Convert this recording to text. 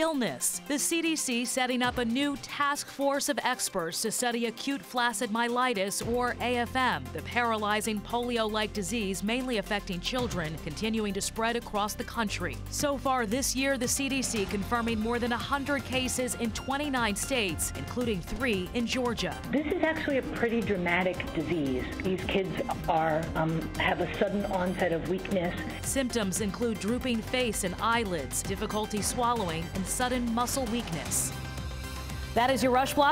illness. The CDC setting up a new task force of experts to study acute flaccid myelitis, or AFM, the paralyzing polio like disease mainly affecting children, continuing to spread across the country. So far this year, the CDC confirming more than 100 cases in 29 states, including three in Georgia. This is actually a pretty dramatic disease. These kids are um, have a sudden onset of weakness. Symptoms include drooping face and eyelids, difficulty swallowing, and sudden muscle weakness. That is your Rush Block.